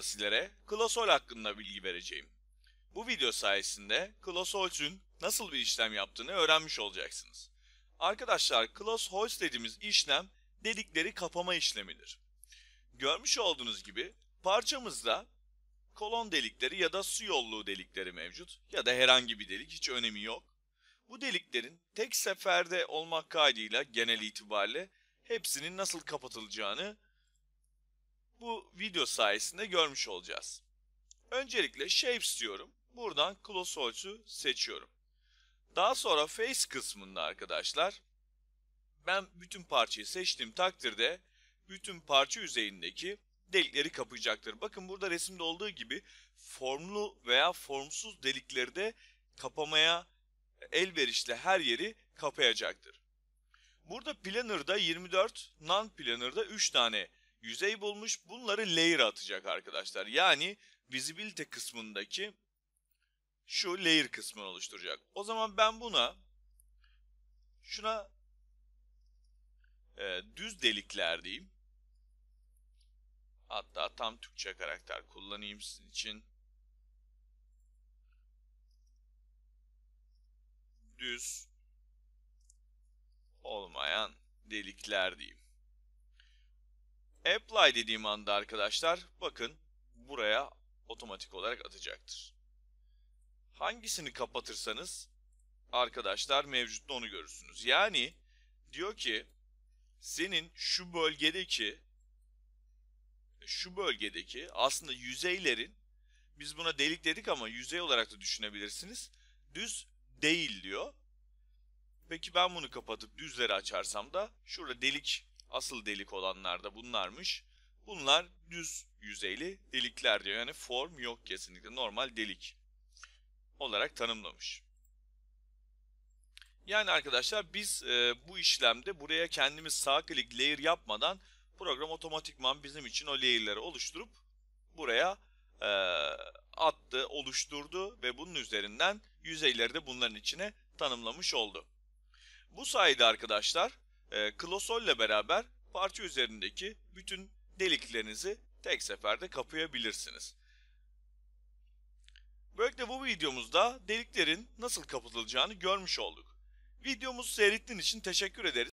videomda sizlere Closol hakkında bilgi vereceğim. Bu video sayesinde Closol'ün nasıl bir işlem yaptığını öğrenmiş olacaksınız. Arkadaşlar Close Holes dediğimiz işlem delikleri kapama işlemidir. Görmüş olduğunuz gibi parçamızda kolon delikleri ya da su yolluğu delikleri mevcut ya da herhangi bir delik hiç önemi yok. Bu deliklerin tek seferde olmak kaydıyla genel itibariyle hepsinin nasıl kapatılacağını bu video sayesinde görmüş olacağız. Öncelikle Shapes diyorum. Buradan Close Holes'u seçiyorum. Daha sonra Face kısmında arkadaşlar ben bütün parçayı seçtiğim takdirde bütün parça yüzeyindeki delikleri kapayacaktır. Bakın burada resimde olduğu gibi formlu veya formsuz delikleri de kapamaya elverişli her yeri kapayacaktır. Burada Planner'da 24, Non-Planner'da 3 tane yüzey bulmuş. Bunları layer atacak arkadaşlar. Yani visibility kısmındaki şu layer kısmını oluşturacak. O zaman ben buna şuna e, düz delikler diyeyim. Hatta tam Türkçe karakter kullanayım sizin için. Düz olmayan delikler diyeyim. Apply dediğim anda arkadaşlar bakın buraya otomatik olarak atacaktır. Hangisini kapatırsanız arkadaşlar mevcutta onu görürsünüz. Yani diyor ki senin şu bölgedeki şu bölgedeki aslında yüzeylerin biz buna delik dedik ama yüzey olarak da düşünebilirsiniz. Düz değil diyor. Peki ben bunu kapatıp düzleri açarsam da şurada delik asıl delik olanlar da bunlarmış. Bunlar düz yüzeyli delikler diyor. Yani form yok kesinlikle normal delik olarak tanımlamış. Yani arkadaşlar biz e, bu işlemde buraya kendimiz sağ klik layer yapmadan program otomatikman bizim için o layer'ları oluşturup buraya e, attı, oluşturdu ve bunun üzerinden yüzeyleri de bunların içine tanımlamış oldu. Bu sayede arkadaşlar e, Klosol ile beraber parça üzerindeki bütün deliklerinizi tek seferde kapayabilirsiniz. Böylelikle bu videomuzda deliklerin nasıl kapatılacağını görmüş olduk. Videomuzu seyrettiğin için teşekkür ederiz.